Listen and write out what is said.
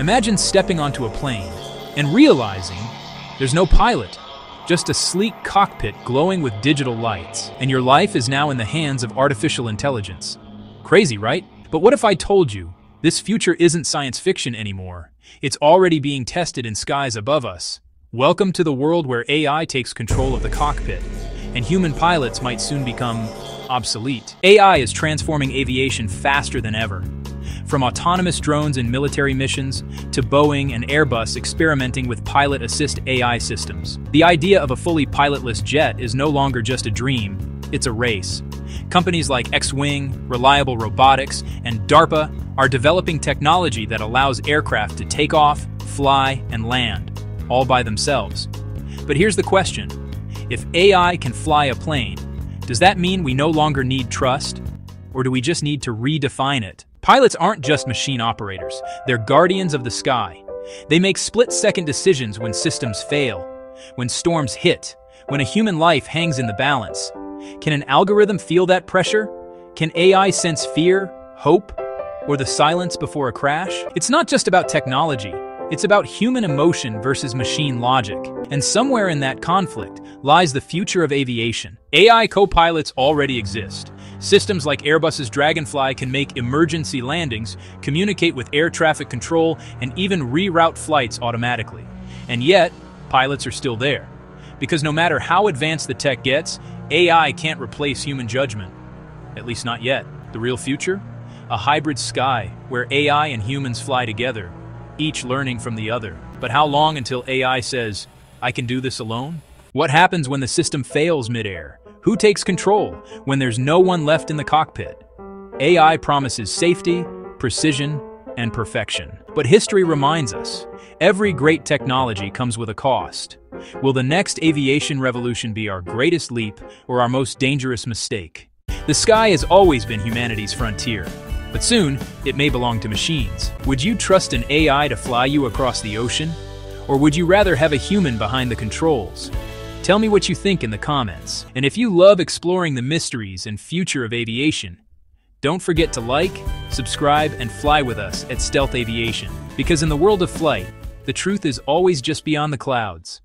Imagine stepping onto a plane and realizing there's no pilot, just a sleek cockpit glowing with digital lights, and your life is now in the hands of artificial intelligence. Crazy, right? But what if I told you this future isn't science fiction anymore? It's already being tested in skies above us. Welcome to the world where AI takes control of the cockpit, and human pilots might soon become obsolete. AI is transforming aviation faster than ever. From autonomous drones in military missions to Boeing and Airbus experimenting with pilot assist AI systems. The idea of a fully pilotless jet is no longer just a dream, it's a race. Companies like X-Wing, Reliable Robotics, and DARPA are developing technology that allows aircraft to take off, fly, and land, all by themselves. But here's the question. If AI can fly a plane, does that mean we no longer need trust? Or do we just need to redefine it? Pilots aren't just machine operators, they're guardians of the sky. They make split-second decisions when systems fail, when storms hit, when a human life hangs in the balance. Can an algorithm feel that pressure? Can AI sense fear, hope, or the silence before a crash? It's not just about technology, it's about human emotion versus machine logic. And somewhere in that conflict lies the future of aviation. AI co-pilots already exist, Systems like Airbus's Dragonfly can make emergency landings, communicate with air traffic control, and even reroute flights automatically. And yet, pilots are still there. Because no matter how advanced the tech gets, AI can't replace human judgment. At least not yet. The real future? A hybrid sky where AI and humans fly together, each learning from the other. But how long until AI says, I can do this alone? What happens when the system fails midair? Who takes control when there's no one left in the cockpit? AI promises safety, precision, and perfection. But history reminds us, every great technology comes with a cost. Will the next aviation revolution be our greatest leap or our most dangerous mistake? The sky has always been humanity's frontier, but soon it may belong to machines. Would you trust an AI to fly you across the ocean? Or would you rather have a human behind the controls? Tell me what you think in the comments. And if you love exploring the mysteries and future of aviation, don't forget to like, subscribe, and fly with us at Stealth Aviation. Because in the world of flight, the truth is always just beyond the clouds.